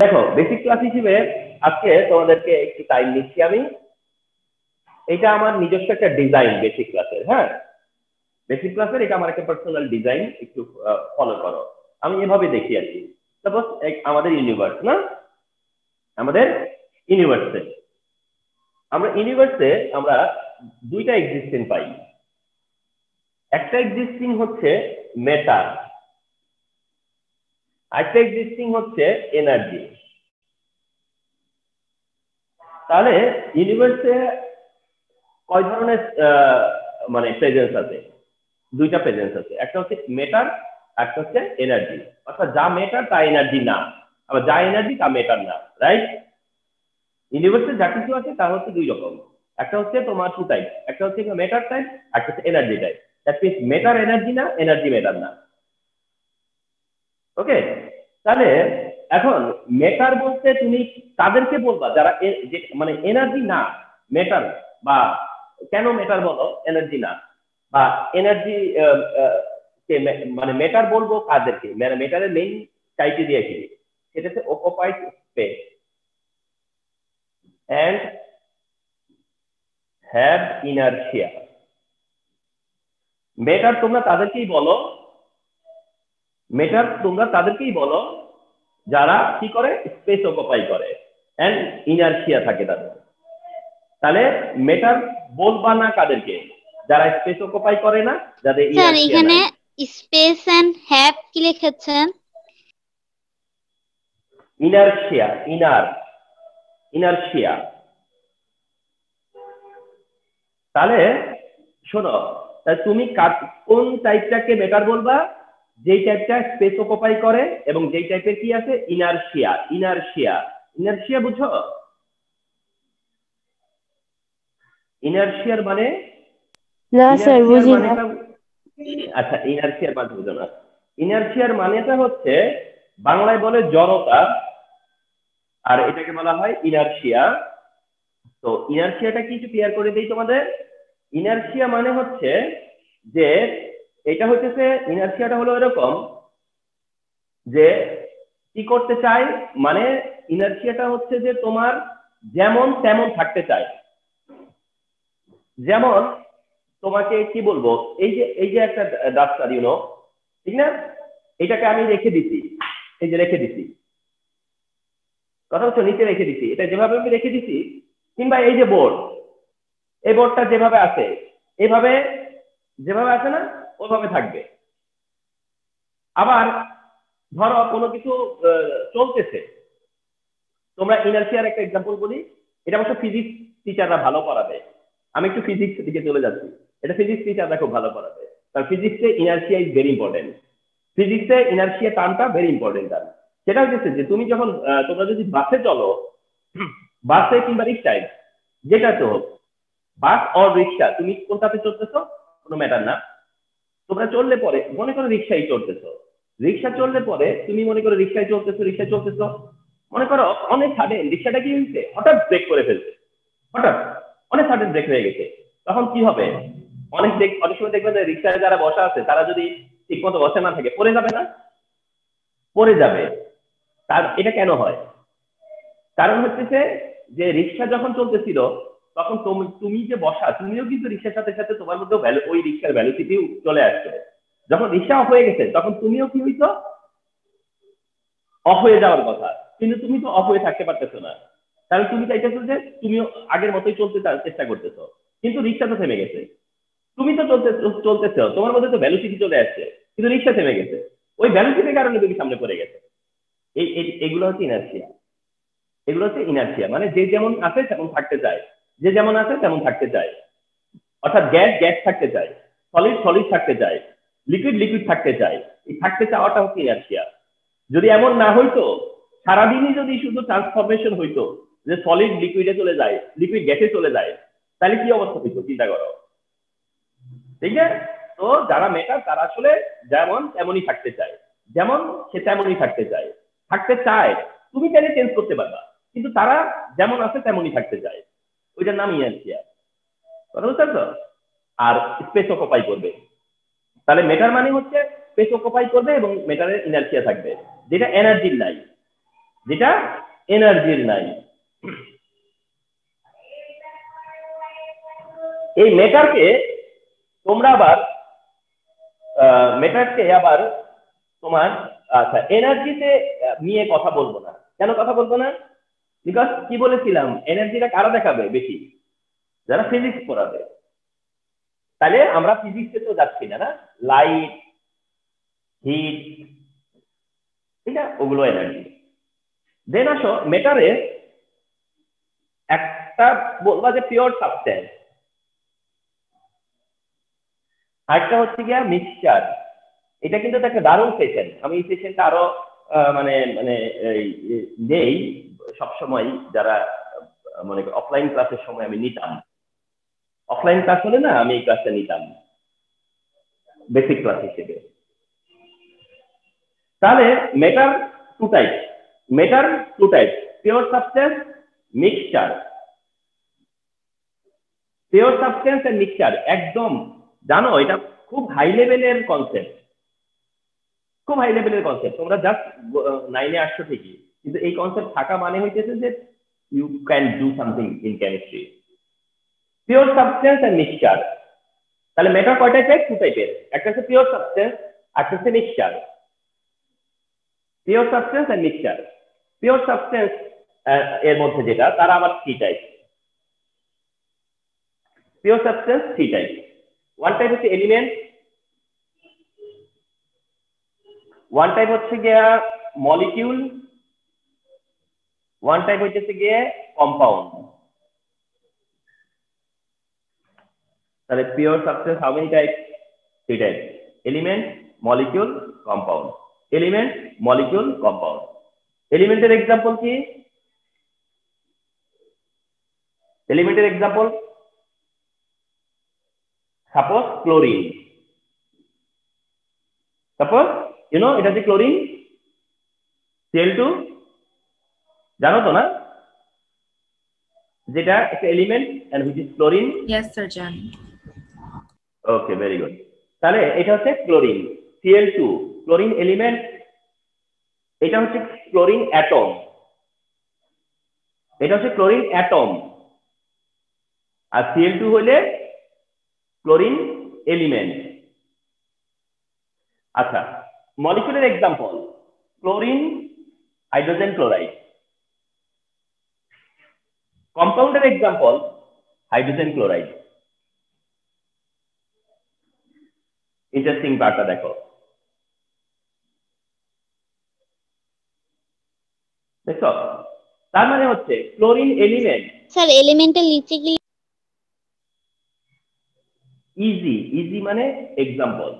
দেখো basic class হিসেবে আজকে তোমাদেরকে একটু টাইম নিচ্ছি আমি। এটা আমার নিজস্ব একটা ডিজাইন বেসিক ক্লাসের হ্যাঁ? বেসিক ক্লাসের এটা আমার একটা পার্সোনাল ডিজাইন একটু ফলো করো। আমি এভাবে দেখি আর কি। সাপোজ আমাদের ইউনিভার্স না? আমাদের ইউনিভার্সে আমরা ইউনিভার্সে আমরা দুইটা এক্সিস্টিং পাই। একটা এক্সিস্টিং হচ্ছে মেটার আরেকটা এক্সিস্টিং হচ্ছে এনার্জি তাহলে ইউনিভার্সে কয় ধরনের মানে প্রেজেন্স আছে? দুইটা প্রেজেন্স আছে। একটা হচ্ছে মেটার একটা হচ্ছে এনার্জি অর্থাৎ যা মেটার তা এনার্জি না। আবার যা এনার্জি তা মেটার না রাইট ইউনিভার্সে যা কিছু আছে, তা হচ্ছে দুই রকম। একটা হচ্ছে তোমার টু টাইপ একটা হচ্ছে মেটার টাইপ একটা হচ্ছে energy type that means matter energy না এনার্জি মেটার না। ওকে তাহলে এখন মেটার বলতে তুমি তাদেরকে বলবা? যারা মানে এনার্জি না মেটার বা কেন মেটার বলো? এনার্জি না। বা এনার্জি মানে মেটার বলব কাদেরকে? মানে মেটারের মেইন ক্রাইটেরিয়া কি? সেটা হচ্ছে occupied space and have inertia matter তোমরা তাদেরকেই বলো। মেটার তোমরা তাদেরকেই বলো যারা কি করে? স্পেস অকুপাই করে এন্ড ইনার্সিয়া থাকে তাদের। তাহলে মেটার বলবা না কাদেরকে? যারা স্পেস অকুপাই করে না যাদের স্যার এখানে স্পেস এন্ড হ্যাভ কি লিখেছেন? ইনার্সিয়া ইনার ইনার্সিয়া তাহলে শোনো তুমি কোন টাইপটাকে মেটার বলবা? যেই টাইপটা স্পেস অকুপাই করে এবং যেই টাইপের কি আছে? ইনার্সিয়া ইনার্সিয়া ইনার্সিয়া বুঝো? ইনার্সিয়ার মানে? না স্যার বুঝি না আচ্ছা ইনার্সিয়ার মানে বুঝো না। ইনার্সিয়ার মানেটা হচ্ছে বাংলায় বলে জড়তা আর এটাকে বলা হয় ইনার্সিয়া তো ইনার্সিয়াটা কি একটু ক্লিয়ার করে দিই তোমাদের? ইনার্সিয়া মানে হচ্ছে যে এটা হচ্ছে ইনার্সিয়াটা হলো এরকম যে কি করতে চাই? মানে ইনার্সিয়াটা হচ্ছে যে তোমার যেমন তেমন থাকতে চায়। যেমন তোমাকে কি বলব? এই যে এই যে একটা ডাক্তার ইউনো ঠিক না? এটাকে আমি রেখে দিছি। এই যে রেখে দিছি। কথা হচ্ছে নিচে রেখে দিছি। এটা যেভাবে আমি রেখে দিছি, কিংবা এই যে বোর্ড এই বোর্ডটা যেভাবে আছে, এভাবে যেভাবে আছে না, ওভাবে থাকবে। আবার ধরো কোনো কিছু চলতেছে। তোমরা ইনার্সিয়ার একটা এক্সাম্পল বলি, এটা অবশ্য ফিজিক্স টিচাররা ভালো পড়াবে। আমি একটু ফিজিক্স দিকে চলে যাচ্ছি। এটা ফিজিক্স টিচাররা খুব ভালো পড়াবে। কারণ ফিজিক্সে ইনার্সিয়া ইজ ভেরি ইম্পর্টেন্ট ফিজিক্সে ইনার্সিয়া টার্মটা ভেরি ইম্পর্টেন্ট টার্ম সেটা হচ্ছে যে তুমি যখন তোমরা যদি বাসে চলো, বাসে কিংবা রিক্সায় যেটা তো হোক, বাস অর রিক্সা তুমি কোনটাতে চলতেছো কোনো ম্যাটার না। তোমরা চললে পরে, মনে করো রিক্সায় চলতেছো। রিক্সা চললে পরে তুমি মনে করো রিক্সায় চলতেছো রিক্সায় চলতেছো। মনে করো অনেক সাডেন রিক্সাটা কি হয়েছে? হঠাৎ ব্রেক করে ফেলছে। হঠাৎ অনেক সাডেন ব্রেক হয়ে গেছে। তখন কি হবে? অনেক দেখ, অনেক সময় দেখবেন রিক্সায় যারা বসা আছে, তারা যদি ঠিক মতো বসে না থাকে, পড়ে যাবে না? পড়ে যাবে। তার, এটা কেন হয়? কারণ হচ্ছে যে রিক্সা যখন চলতেছিল তখন তুমি যে বসা, তুমিও কিন্তু রিক্সার সাথে সাথে তোমার মধ্যে ওই রিক্সার ভ্যালুসিটি চলে আসছে। যখন রিক্সা হয়ে গেছে, তখন তুমিও কি হইতো অফ হয়ে যাওয়ার কথা। কিন্তু তুমি তো অফ হয়ে থাকতে পারতেছো না। তাহলে তুমি চাইতেছো যে তুমিও আগের মতোই চলতে চেষ্টা করতেছো। কিন্তু রিক্সা তো থেমে গেছে। তুমি তো চলতে, চলতেছ, তোমার মধ্যে তো ভ্যালুসিটি চলে আসছে। কিন্তু রিক্সা থেমে গেছে। ওই ভ্যালুসিটির কারণে তুমি সামনে পড়ে গেছে। এই এগুলো হচ্ছে ইনার্সিয়া এগুলো হচ্ছে ইনার্সিয়া মানে যে যেমন আছে, তেমন থাকতে চায়। যে যেমন আছে তেমন থাকতে চায়। অর্থাৎ গ্যাস গ্যাস থাকতে চায়। সলিড সলিড থাকতে চায়। লিকুইড লিকুইড থাকতে চায়। এই থাকতে চাওয়াটা হচ্ছে ইনার্সিয়া যদি এমন না হইতো, সারাদিনই যদি শুধু ট্রান্সফরমেশন হইতো, যে সলিড লিকুইডে চলে যায় লিকুইড গ্যাসে চলে যায়, তাহলে কি অবস্থা হইতো, চিন্তা করো। ঠিক আছে? তো যারা মেটার তারা আসলে যেমন তেমনই থাকতে চায়। যেমন সে তেমনই থাকতে চায়। থাকতে চায়, তুমি চাইলে চেঞ্জ করতে পারবা? কিন্তু তারা যেমন আছে, তেমনই থাকতে চায়। ওইটার নাম ইনার্সিয়া কথা বুঝতে পারছ আর স্পেস অকুপাই করবে। তাহলে মেটার মানে হচ্ছে স্পেস অকুপাই করবে এবং মেটারের ইনার্সিয়া থাকবে। যেটা এনার্জির নাই। যেটা এনার্জির নাই। এই মেটারকে তোমরা আবার মেটারকে আবার তোমার আচ্ছা এনার্জিতে নিয়ে কথা বলব না। কেন কথা বলব না? বিকজ কি বলেছিলাম? এনার্জিটা কারা দেখাবে বেশি? যারা ফিজিক্স পড়াবে। তাহলে আমরা ফিজিক্সে তো যাচ্ছি না না? লাইট হিট ঠিক আছে ওগুলো এনার্জি দেন আসো মেটারে একটা বলবা যে পিওর সাবস্টেন্স আরেকটা হচ্ছে গিয়া মিক্সচার এটা কিন্তু একটা দারুণ সেশন আমি এই সেশনটা আরও মানে মানে দেই। সবসময় যারা, মনে করি অফলাইন ক্লাসের সময় আমি নিতাম। অফলাইন ক্লাস হলে না, আমি এই ক্লাসটা নিতাম। বেসিক ক্লাস হিসেবে। তাহলে matter two type matter two type pure substance mixture pure substance and mixture একদম। জানো, এটা খুব হাই লেভেলের কনসেপ্ট খুব হাই লেভেলের কনসেপ্ট তোমরা জাস্ট নাইনে আসছো ঠিকই। কিন্তু এই কনসেপ্ট থাকা মানে হইতেছে যে you can do something in chemistry pure substance and mixture তাহলে মেটার কয় টাইপের টু টাইপের একটা হচ্ছে পিওর সাবস্টেন্স একটা হচ্ছে mixture pure substance and mixture pure substance এর মধ্যে যেটা, তারা আবার three type pure substance three type one type হচ্ছে এলিমেন্ট ওয়ান টাইপ হচ্ছে গিয়া মলিকিউল ওয়ান টাইপ হচ্ছে গিয়ে কম্পাউন্ড তাহলে pure substance how many type three type element molecule compound element molecule compound এলিমেন্টের এক্সাম্পল কি? এলিমেন্টের example suppose chlorine suppose you know এটা যে ক্লোরিন সিএল টু জানো তো না? যেটা একটা element and which is chlorine Yes, sir, জানি। ওকে ভেরি গুড তাহলে এটা হচ্ছে chlorine CL two chlorine element এটা হচ্ছে ক্লোরিন অ্যাটম এটা হচ্ছে ক্লোরিন অ্যাটম আর সিএল টু হলে ক্লোরিন এলিমেন্ট আচ্ছা মলিকুলের এক্সাম্পল ক্লোরিন হাইড্রোজেন ক্লোরাইড কম্পাউন্ডের এক্সাম্পল হাইড্রোজেন ক্লোরাইড ইন্টারেস্টিং পার্টটা দেখো। দেখো তার মানে হচ্ছে ক্লোরিন এলিমেন্ট স্যার এলিমেন্টাল নিচে গেলে ইজি ইজি মানে এক্সাম্পল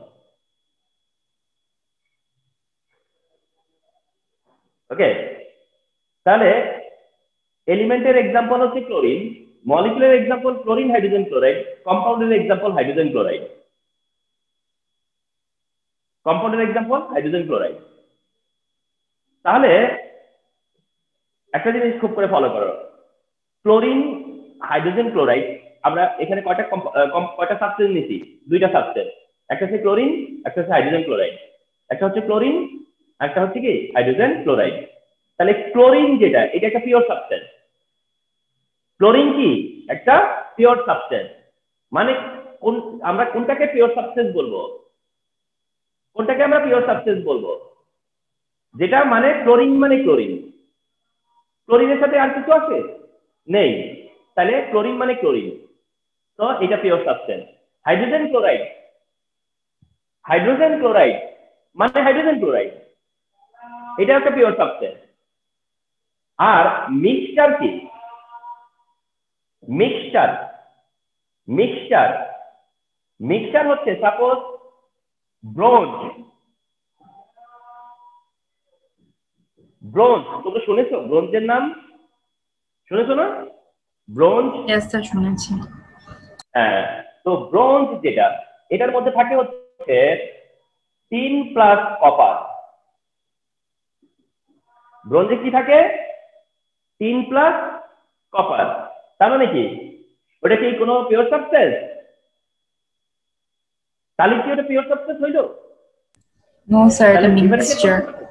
ওকে তাহলে এলিমেন্টের এক্সাম্পল হচ্ছে chlorine molecular example chlorine hydrogen chloride কম্পাউন্ডের example hydrogen chloride কম্পাউন্ডের এক্সাম্পল হাইড্রোজেন ক্লোরাইড তাহলে একটা জিনিস খুব করে ফলো করো। ক্লোরিন হাইড্রোজেন ক্লোরাইড আমরা এখানে কয়টা কয়টা সাবস্টেন্স নিছি? দুইটা সাবস্টেন্স একটা হচ্ছে ক্লোরিন একটা হচ্ছে হাইড্রোজেন ক্লোরাইড একটা হচ্ছে ক্লোরিন একটা হচ্ছে কি? হাইড্রোজেন ক্লোরাইড তাহলে ক্লোরিন যেটা, এটা একটা পিওর সাবস্টেন্স ক্লোরিন কি? একটা পিওর সাবস্টেন্স মানে কোন, আমরা কোনটাকে পিওর সাবস্টেন্স বলব? কোনটাকে আমরা পিওর সাবস্টেন্স বলব? যেটা মানে ক্লোরিন মানে ক্লোরিন ক্লোরিনের সাথে আর কিছু আছে? নেই। তাহলে ক্লোরিন মানে ক্লোরিন তো এটা pure substance hydrogen chloride hydrogen chloride মানে হাইড্রোজেন ক্লোরাইড এটা একটা পিওর সাবস্টেন্স আর মিক্সচার কি? মিক্সচার মিক্সচার মিক্সচার হচ্ছে সাপোজ ব্রোঞ্জ ব্রোঞ্জ তোমরা শুনেছো? ব্রোঞ্জের নাম? শুনেছো না? ব্রোঞ্জ? শুনেছি। হ্যাঁ তো ব্রোঞ্জ যেটা এটার মধ্যে থাকে হচ্ছে তিন প্লাস কপার ব্রোঞ্জে কি থাকে? তিন প্লাস কপার তার মানে কি? ওটা কি কোনো পিওর সাবস্টেন্স তাহলে কি ওটা পিওর সাবস্টেন্স হইল? তাহলে differentiate mixture. করতে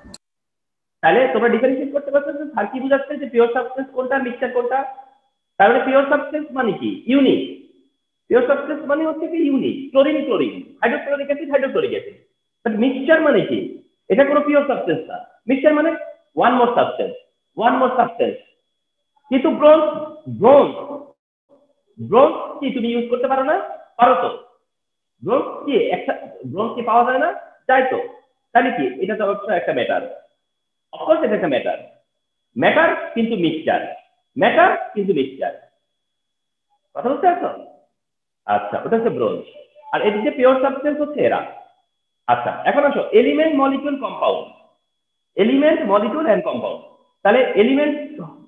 তাহলে তোমরা ডিফারেন্সিয়েট করতে পারছ যে স্যার কি বুঝাচ্ছে যে পিওর সাবস্টেন্স কোনটা মিক্সচার কোনটা? তার মানে পিওর সাবস্টেন্স মানে কি? ইউনিক পিওর সাবস্টেন্স মানে হচ্ছে কি unique chlorine chlorine hydrochloric acid hydrochloric acid but mixture মানে কি? এটা কোনো পিওর সাবস্টেন্স না। মিক্সচার মানে one more substance one more substance কিন্তু ব্রোঞ্জ ব্রোঞ্জ ব্রোঞ্জ কি তুমি ইউজ করতে পারো না? পারো তো। ব্রোঞ্জ কি? একটা ব্রোঞ্জ কি পাওয়া যায় না? যায় তো। তাহলে কি? এটা তো অবশ্য একটা ম্যাটার অফকোর্স এটা একটা ম্যাটার ম্যাটার কিন্তু মিক্সচার ম্যাটার কিন্তু মিক্সচার কথা বুঝতে পারছ? আচ্ছা ওটা হচ্ছে ব্রোঞ্জ আর এদিকে পিওর সাবস্টেন্স হচ্ছে এরা। আচ্ছা এখন আসো। Element molecule compound element molecule and compound তাহলে এলিমেন্ট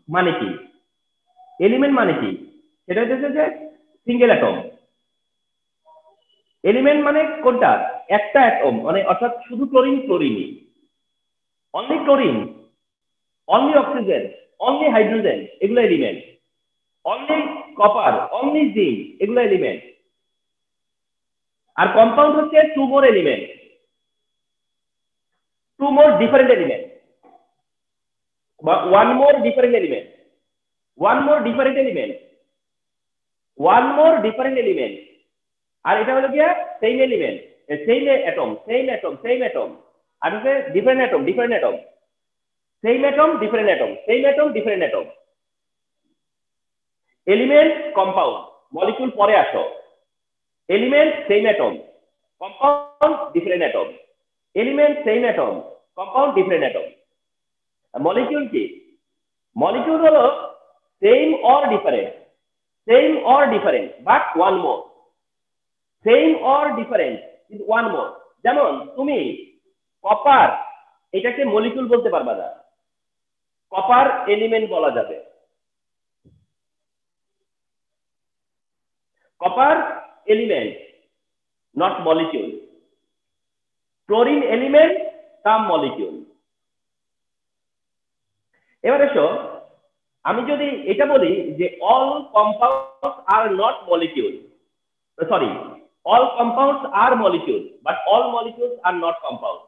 মানে কি? এলিমেন্ট মানে কি? সেটা হচ্ছে যে সিঙ্গেল অ্যাটম এলিমেন্ট মানে কোনটা? একটা অ্যাটম মানে অর্থাৎ শুধু chlorine ক্লোরিনই only chlorine only oxygen only hydrogen এগুলো element only copper only zinc এগুলো এলিমেন্ট আর কম্পাউন্ড হচ্ছে two more element two more different element বা one more different element one more different element one more different element আর এটা হলো গিয়া same element same atom same atom same atom আর হচ্ছে different atom different atom same atom different atom same atom different atom element compound molecule পরে আসো। Element same atom compound different atom element same atom compound different atom molecule কি? Molecule হলো same or different same or different but one more same or different কিন্তু one more যেমন, তুমি copper এটাকে molecule বলতে পারবা না। কপার এলিমেন্ট বলা যাবে। Copper element not molecule chlorine element come molecule এবার এসো আমি যদি এটা বলি যে all compound are not molecule sorry all compounds are molecules but all molecules are not compounds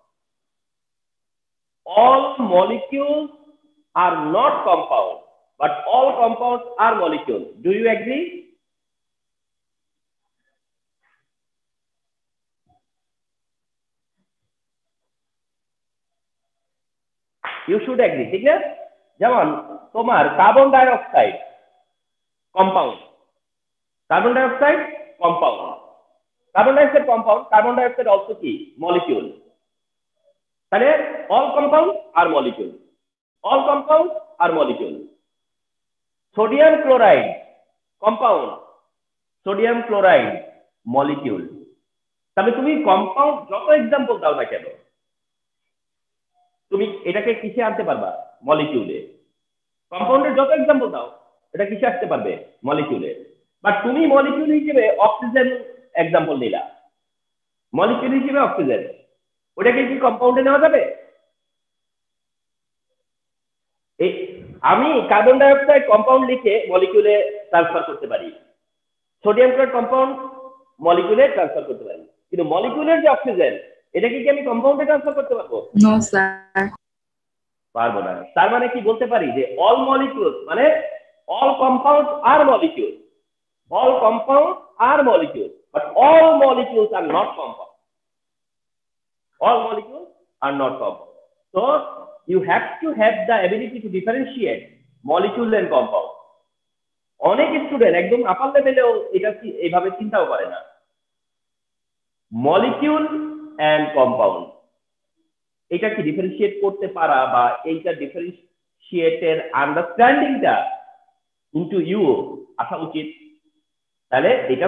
all molecules are not compounds but all compounds are molecules do you agree you should agree ঠিক না যেমন তোমার carbon dioxide compound carbon dioxide compound carbon dioxide compound carbon dioxide also কি? Molecule তাহলে all compound are molecule all compound are molecule sodium chloride compound sodium chloride molecule তবে তুমি compound যত example দাও না কেন, তুমি এটাকে কিসে আনতে পারবা? মলিকিউলে কম্পাউন্ডের যত এক্সাম্পল দাও এটা কিসে আসতে পারবে? মলিকিউলে বাট তুমি মলিকিউল হিসেবে অক্সিজেন এক্সাম্পল নিলা। মলিকিউল হিসেবে অক্সিজেন ওটাকে কি কম্পাউন্ডে নেওয়া যাবে? এই আমি কার্বন ডাইঅক্সাইড কম্পাউন্ড লিখে মলিকিউলে ট্রান্সফার করতে পারি। সোডিয়াম ক্লোরাইড কম্পাউন্ড মলিকিউলে ট্রান্সফার করতে পারি। কিন্তু মলিকিউলের যে অক্সিজেন এটাকে কি আমি কম্পাউন্ডে ট্রান্সফার করতে পারব? No, sir. পারব না তার মানে কি বলতে পারি যে অল মলিকিউল মানে all compound are molecule all compounds are molecules but all molecules are not compound all molecules are not compound so you have to have the ability to differentiate molecule and compound অনেক student একদম upper লেভেলেও এটা এইভাবে চিন্তাও করে না molecule and compound এটা কি ডিফারেন্সিয়েট করতে পারা বা এইটা ডিফারেন্সিয়েটের আন্ডারস্ট্যান্ডিংটা ইনটু ইউ আসা উচিত। তাহলে এটা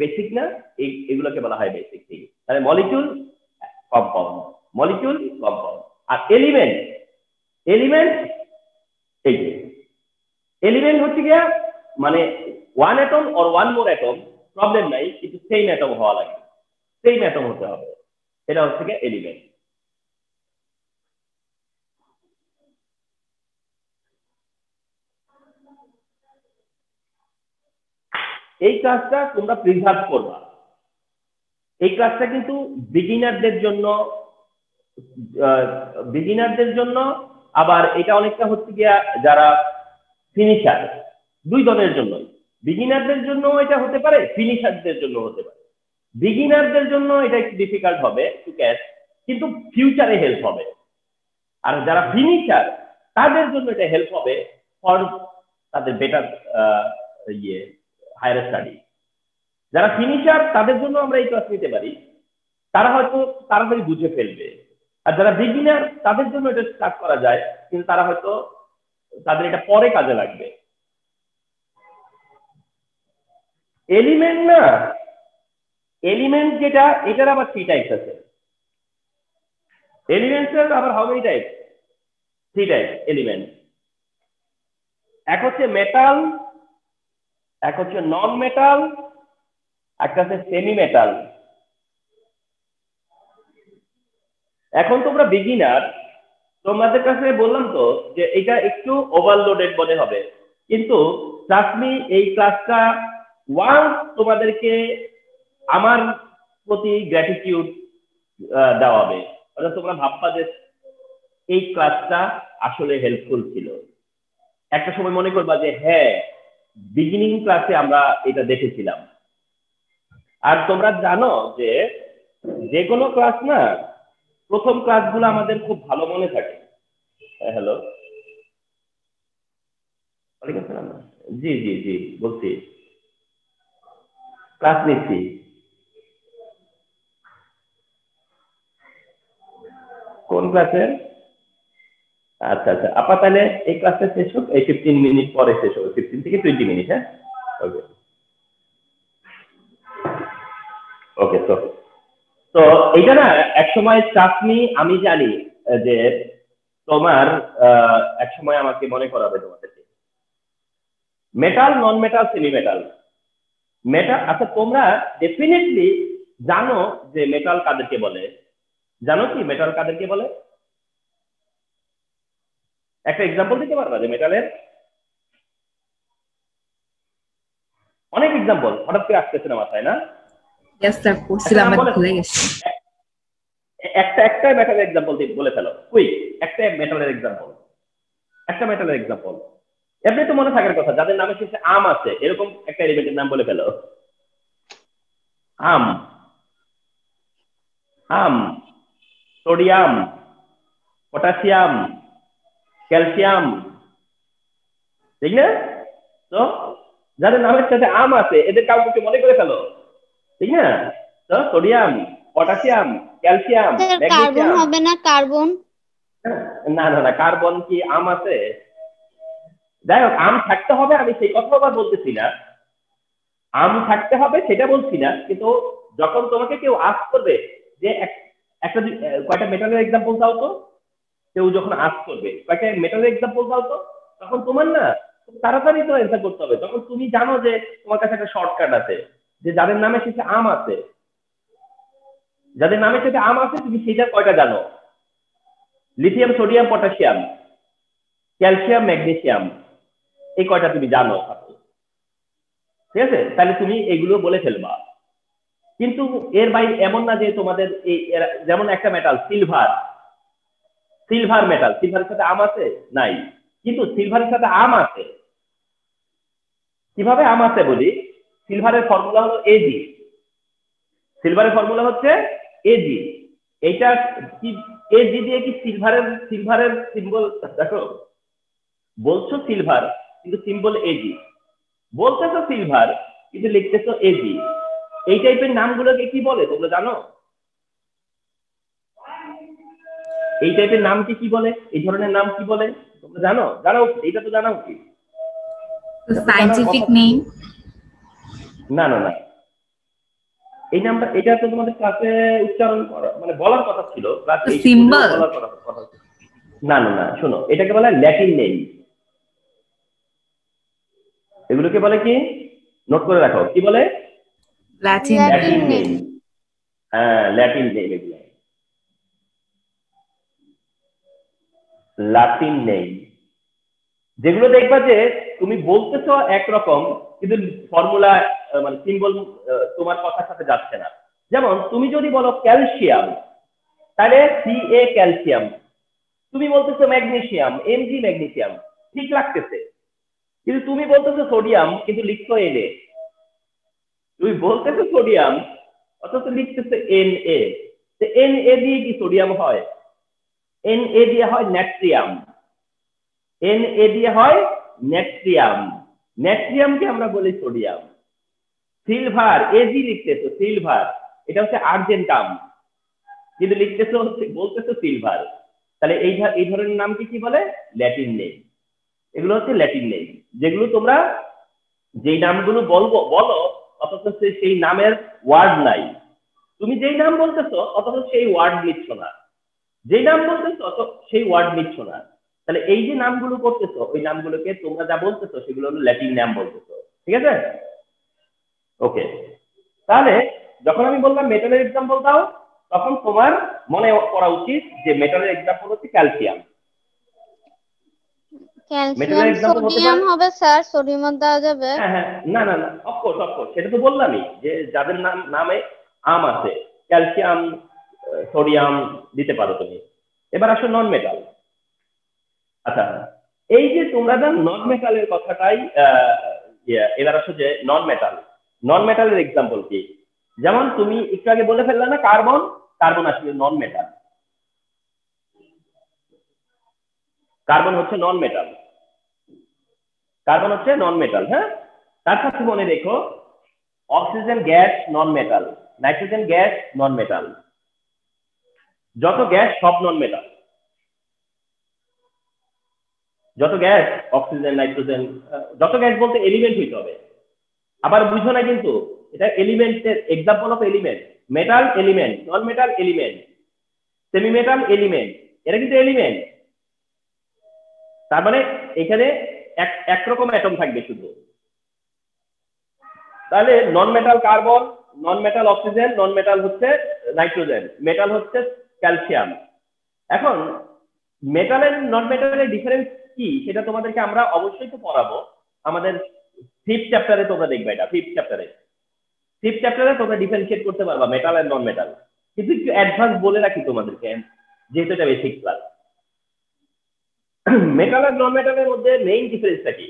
বেসিক না এগুলোকে বলা হয় বেসিক থিং তাহলে মলিকিউল কম্পাউন্ড মলিকিউল কম্পাউন্ড আর এলিমেন্ট এলিমেন্ট এই যে এলিমেন্ট হচ্ছে গিয়া মানে one atom or one more atom problem নাই, কিন্তু সেম অ্যাটম হওয়া লাগে। সেম অ্যাটম হতে হবে। এটা হচ্ছে গিয়ে এলিমেন্ট এই কাজটা তোমরা প্রিজার্ভ করবা। এই ক্লাসটা কিন্তু বিগিনারদের জন্য বিগিনারদের জন্য, আবার এটা অনেকটা হচ্ছে গিয়া যারা ফিনিশার দুই দলের জন্যই। বিগিনারদের জন্য এটা হতে পারে ফিনিশারদের জন্য হতে পারে। বিগিনারদের জন্য এটা একটু ডিফিকাল্ট হবে টু ক্যাচ কিন্তু ফিউচারে হেল্প হবে। আর যারা ফিনিশার তাদের জন্য এটা হেল্প হবে ফর তাদের বেটার ইয়ে হায়ার স্টাডি যারা ফিনিশার তাদের জন্য আমরা এই ক্লাস নিতে পারি। তারা হয়তো তাড়াতাড়ি বুঝে ফেলবে। আর যারা বিগিনার তাদের জন্য এটা স্টার্ট করা যায়, কিন্তু তারা হয়তো তাদের এটা পরে কাজে লাগবে। এলিমেন্ট না এলিমেন্ট যেটা, এটার আবার থ্রি টাইপস আছে। এলিমেন্টসের আবার many type three type element এক হচ্ছে মেটাল এক হচ্ছে নন মেটাল একটা হচ্ছে সেমি মেটাল এখন তোমরা বিগিনার তোমাদের কাছে বললাম তো যে এটা একটু ওভারলোডেড মনে হবে। কিন্তু ট্রাস্টমি এই ক্লাসটা ওয়ান তোমাদেরকে আমার প্রতি গ্র্যাটিটিউড দেওয়া হবে। অর্থাৎ তোমরা ভাববা যে এই ক্লাসটা আসলে হেল্পফুল ছিল। একটা সময় মনে করবা যে হ্যাঁ বিগিনিং ক্লাসে আমরা এটা দেখেছিলাম। আর তোমরা জানো যে যে কোনো ক্লাস না, প্রথম ক্লাসগুলো আমাদের খুব ভালো মনে থাকে। হ্যালো জি জি জি, বলছি। ক্লাস নিচ্ছি। কোন ক্লাসের আচ্ছা আচ্ছা। আপা তাহলে এই ক্লাসটা শেষ হোক, এই ফিফটিন মিনিট পরে শেষ হবে। ফিফটিন থেকে টোয়েন্টি মিনিট হ্যাঁ? ওকে ওকে তো তো এইটা না, এক সময় চাকনি আমি জানি যে তোমার এক সময় আমাকে মনে করাবে তোমাদেরকে। Metal non metal semi metal metal আচ্ছা তোমরা ডেফিনেটলি জানো যে মেটাল কাদেরকে বলে? জানো কি মেটাল কাদেরকে বলে? একটা এক্সাম্পল দিতে পারবা যে মেটালের অনেক এক্সাম্পল হঠাৎ করে আসতেছে না মাথায় না? আচ্ছা, একটা একটা মেটালের এক্সাম্পল বলে ফেলো। কুইক একটা মেটালের এক্সাম্পল একটা মেটালের এক্সাম্পল এমনি তো মনে থাকার কথা যাদের নামে শেষে আম আছে এরকম একটা এলিমেন্টের নাম বলে ফেলো। আম। আম। সোডিয়াম। পটাশিয়াম। ক্যালসিয়াম। ঠিক না? তো যাদের নামের সাথে আম আছে এদের কাউকে মনে করে ফেলো? ঠিক না? তো সোডিয়াম পটাশিয়াম ক্যালসিয়াম কার্বন হবে না কার্বন? না না না কার্বন কি আম আছে? যাই হোক আম থাকতে হবে আমি সেই কথা আবার বলতেছি না। আম থাকতে হবে সেটা বলছি না কিন্তু যখন তোমাকে কেউ আস করবে যে একটা কয়টা মেটালের এক্সাম্পল দাও তো? কেউ যখন আস করবে কয়টা মেটালের এক্সাম্পল দাও তো। তখন তোমার না তাড়াতাড়ি তো অ্যান্সার করতে হবে। তখন তুমি জানো যে তোমার কাছে একটা শর্টকাট আছে, যে যাদের নামে শেষে আম আছে। যাদের নামে শেষে আম আছে, তুমি সেটা কয়টা জানো? Lithium sodium potassium calcium magnesium এই কয়টা তুমি জানো? ঠিক আছে? তাহলে তুমি এগুলো বলে ফেলবা। কিন্তু এর বাইরে এমন না যে তোমাদের এই যেমন একটা মেটাল সিলভার সিলভার মেটাল সিলভারের সাথে আম আছে? নাই। কিন্তু সিলভারের সাথে আম আছে। কীভাবে আম আছে বলি? সিলভারের ফর্মুলা হলো এজি সিলভারের ফর্মুলা হচ্ছে এজি এইটা কি এজি দিয়ে কি সিলভারের সিলভারের সিম্বল দেখো, বলছো সিলভার কিন্তু সিম্বল এজি বলতেছো সিলভার কিন্তু লিখতেছো এজি এই টাইপের নামগুলোকে কি বলে তোমরা জানো? এই টাইপের নামকে কি বলে? এই ধরনের নাম কি বলে? তোমরা জানো? জানো এটা তো জানা উচিত scientific name. না না না। এই নামটা এটা তো তোমাদের ক্লাসে উচ্চারণ করা মানে বলার কথা ছিল। কথা না না না শোনো এটাকে বলে ল্যাটিন নেম এগুলোকে বলে কি? নোট করে রাখো। কি বলে. ল্যাটিন. নেম হ্যাঁ ল্যাটিন নেম এগুলো। লাতিন নেম যেগুলো দেখবা যে তুমি বলতেছো একরকম, কিন্তু ফর্মুলা মানে সিম্বল তোমার কথার সাথে যাচ্ছে না। যেমন তুমি যদি বলো ক্যালসিয়াম তাহলে সি এ ক্যালসিয়াম তুমি বলতেছো ম্যাগনেসিয়াম এম জি ম্যাগনেসিয়াম ঠিক লাগতেছে। কিন্তু তুমি বলতেছো সোডিয়াম কিন্তু লিখছো এন এ তুমি বলতেছো সোডিয়াম অথচ লিখতেছে এন এ এন এ দিয়ে কি সোডিয়াম হয়? এন এ দিয়ে হয় ন্যাট্রিয়াম এন এ দিয়ে হয় ন্যাট্রিয়াম ন্যাট্রিয়ামকে আমরা বলি সোডিয়াম। সিলভার এজি লিখতেছো, সিলভার। এটা হচ্ছে আর্জেন্টাম। কিন্তু লিখতেছো বলতেছো সিলভার। তাহলে এই এই ধরনের নামকে কি বলে? Latin name. এগুলো হচ্ছে ল্যাটিন নেম। যেগুলো তোমরা যেই নামগুলো বলব, বলো, অথচ সেই নামের ওয়ার্ড নাই। তুমি যেই নাম বলতেছো, অথচ সেই ওয়ার্ড নিচ্ছ না। যেই নাম বলতেছো অত সেই ওয়ার্ড নিচ্ছ না। তাহলে এই যে নামগুলো করতেছো ওই নামগুলোকে তোমরা যা বলতেছো সেগুলো হলো ল্যাটিন নাম বলতেছো। ঠিক আছে? ওকে তাহলে যখন আমি বললাম মেটালের এক্সাম্পল দাও তখন তোমার মনে করা উচিত যে মেটালের এক্সাম্পল হচ্ছে ক্যালসিয়াম ক্যালসিয়াম সোডিয়াম হবে স্যার সোডিয়াম দেওয়া যাবে। হ্যাঁ হ্যাঁ। না না না অফকোর্স অফকোর্স সেটা তো বললামই যে যাদের নাম নামে আম আছে। ক্যালসিয়াম সোডিয়াম দিতে পারো তুমি। এবার আসো নন মেটাল আচ্ছা এই যে তোমরা যা নন মেটালের কথাটাই এবার আসো যে নন মেটাল নন মেটালের এক্সাম্পল কি? যেমন তুমি একটু আগে বলে ফেললে না কার্বন কার্বন আসলে নন মেটাল কার্বন হচ্ছে নন মেটাল কার্বন হচ্ছে নন মেটাল হ্যাঁ? তার সাথে মনে রেখো oxygen gas non metal nitrogen gas non metal যত গ্যাস সব নন মেটাল যত গ্যাস অক্সিজেন নাইট্রোজেন যত গ্যাস বলতে এলিমেন্ট হইতে হবে। আবার বুঝো না কিন্তু, এটা এলিমেন্টের example of element metal element non metal element semi metal element এটা কিন্তু এলিমেন্ট তার মানে এখানে এক, একরকম অ্যাটম থাকবে শুধু। তাহলে non metal carbon non metal oxygen non metal হচ্ছে নাইট্রোজেন মেটাল হচ্ছে ক্যালসিয়াম এখন মেটালের নন মেটালের ডিফারেন্স কি? সেটা তোমাদেরকে আমরা অবশ্যই তো পড়াবো। আমাদের ফিফথ চ্যাপ্টারে তোমরা দেখবে এটা ফিফথ চ্যাপ্টারে ফিফথ চ্যাপ্টারে তোমরা ডিফারেন্সিয়েট করতে পারবা মেটাল আর নন মেটাল কিন্তু একটু অ্যাডভান্স বলে রাখি তোমাদেরকে, যেহেতু এটা বেসিক ক্লাস মেটাল আর নন মেটালের মধ্যে মেইন ডিফারেন্সটা কি?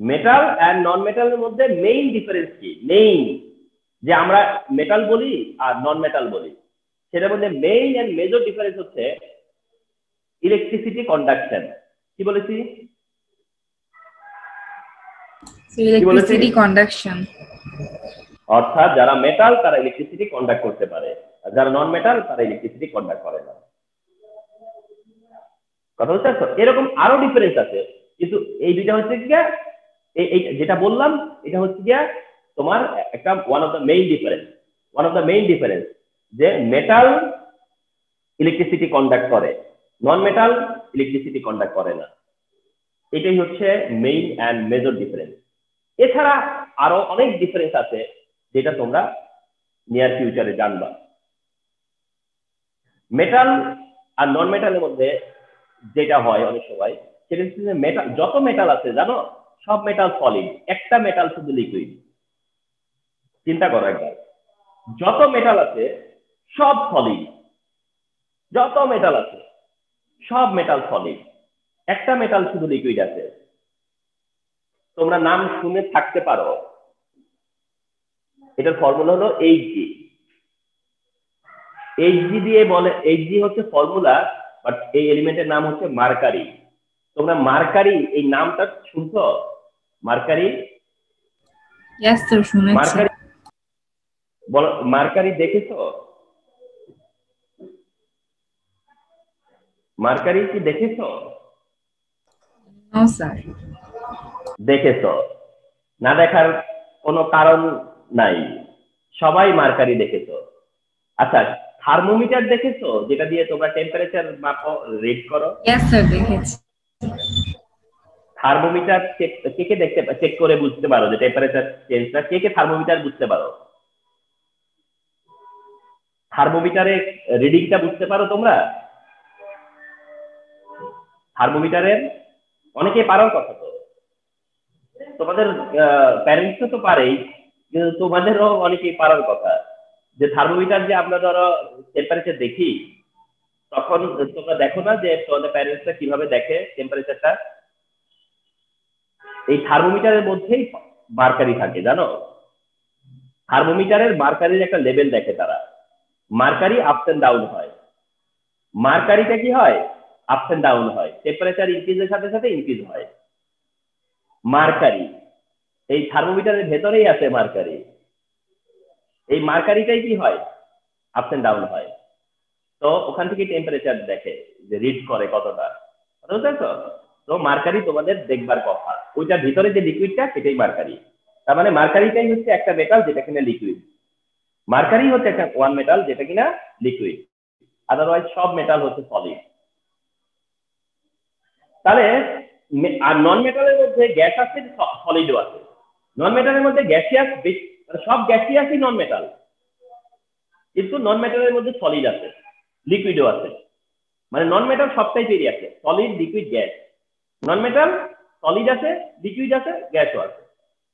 মেটাল অ্যান্ড নন মেটালের মধ্যে মেইন ডিফারেন্স কি? মেইন যে আমরা মেটাল বলি আর নন মেটাল বলি। সেটার মধ্যে মেইন অ্যান্ড মেজর ডিফারেন্স হচ্ছে ইলেকট্রিসিটি কন্ডাকশন কি বলেছি? ইলেকট্রিসিটি কন্ডাকশন অর্থাৎ যারা মেটাল তারা ইলেকট্রিসিটি কন্ডাক্ট করতে পারে। আর যারা নন মেটাল তারা ইলেকট্রিসিটি কন্ডাক্ট করে না। কথা বুঝতে পারছ? এরকম আরও ডিফারেন্স আছে। কিন্তু এই দুইটা হচ্ছে গিয়া? এই যেটা বললাম এটা হচ্ছে গিয়া তোমার একটা one of the main difference one of the main difference যে মেটাল ইলেকট্রিসিটি কন্ডাক্ট করে। নন মেটাল ইলেকট্রিসিটি কন্ডাক্ট করে না। এটাই হচ্ছে মেইন অ্যান্ড মেজর ডিফারেন্স এছাড়া আরও অনেক ডিফারেন্স আছে যেটা তোমরা নিয়ার ফিউচারে জানবা। মেটাল আর নন মেটালের মধ্যে যেটা হয় অনেক সময়, সেটা হচ্ছে যে মেটাল যত মেটাল আছে, জানো? সব মেটাল সলিড একটা মেটাল শুধু লিকুইড চিন্তা করো একবার। যত মেটাল আছে সব সলিড যত মেটাল আছে সব মেটাল সলিড একটা মেটাল শুধু লিকুইড আছে। তোমরা নাম শুনে থাকতে পারো। এটার ফর্মুলা হলো এইচ জি এইচ জি দিয়ে বলে এইচ জি হচ্ছে ফর্মুলা বাট এই এলিমেন্টের নাম হচ্ছে মার্কারি তোমরা মার্কারি এই নামটা শুনছ? মার্কারি ইয়েস স্যার শুনেছি। মার্কারি বলো মার্কারি দেখেছ? মার্কারি কি দেখেছ? স্যার দেখেছ? না দেখার কোনো কারণ নাই। সবাই মার্কারি দেখেছ। আচ্ছা থার্মোমিটার দেখেছ? যেটা দিয়ে তোমরা টেম্পারেচার মাপো রিড করো। স্যার দেখেছি। থার্মোমিটার চেক কে কে দেখতে চেক করে বুঝতে পারো যে টেম্পারেচার চেঞ্জটা কে কে থার্মোমিটার বুঝতে পারো। থার্মোমিটারে রিডিংটা বুঝতে পারো তোমরা? থার্মোমিটারের অনেকে পারার কথা তো। তোমাদের প্যারেন্টস তো পারেই, কিন্তু তোমাদেরও অনেকেই পারার কথা। যে থার্মোমিটার যে আমরা ধরো টেম্পারেচার দেখি, তখন তোমরা দেখো না যে তোমাদের প্যারেন্টসরা কীভাবে দেখে টেম্পারেচারটা এই থার্মোমিটারের মধ্যেই মার্কারি থাকে, জানো? থার্মোমিটারের মার্কারির একটা লেভেল দেখে তারা। মার্কারি আপস এন্ড ডাউন হয়। মার্কারিটা কি হয়? আপস এন্ড ডাউন হয়। টেম্পারেচার ইনক্রিজের সাথে সাথে ইনক্রিজ হয়। মার্কারি এই থার্মোমিটারের ভেতরেই আছে মার্কারি এই মার্কারিটাই কি হয়? আপস এন্ড ডাউন হয়। তো ওখান থেকে টেম্পারেচার দেখে যে রিড করে কতটা। বুঝতে তো? মার্কারি তোমাদের দেখবার কথা। ওইটার ভিতরে যে লিকুইডটা সেটাই মার্কারি তার মানে মার্কারিটাই হচ্ছে একটা মেটাল যেটা কিনা লিকুইড মার্কারি হচ্ছে একটা ওয়ান মেটাল যেটা কিনা লিকুইড আদারওয়াইজ সব মেটাল হচ্ছে সলিড তাহলে আর নন মেটালের মধ্যে গ্যাস আছে সলিডও আছে। নন মেটালের মধ্যে গ্যাসিয়াস সব গ্যাসিয়াসই নন মেটাল কিন্তু নন মেটালের মধ্যে সলিড আছে লিকুইডও আছে। মানে নন মেটাল সবটাই বেরিয়ে আছে solid liquid gas non metal solid আছে লিকুইড আছে গ্যাসও আছে।